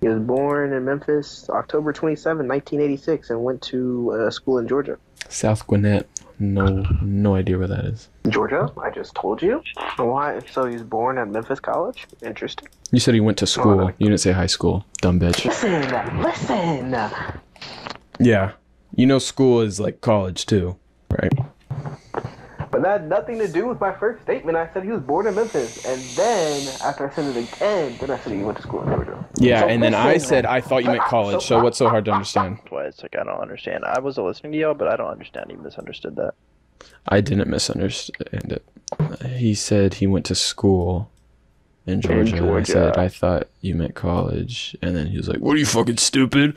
He was born in Memphis, October 27, 1986, and went to uh, school in Georgia. South Gwinnett. No, no idea where that is. Georgia? I just told you. Why? So he was born at Memphis College. Interesting. You said he went to school. You didn't say high school. Dumb bitch. Listen, listen. Yeah. You know, school is like college too, right? But that had nothing to do with my first statement. I said he was born in Memphis, and then after I said it again, then I said he went to school in Georgia. Yeah, So and then I said I thought you meant college. So what's so hard to understand? Twice, like I don't understand. I was listening to y'all, but I don't understand. You misunderstood that. I didn't misunderstand it. He said he went to school in Georgia. and I said Georgia. I thought you meant college, and then he was like, "What are you fucking stupid?"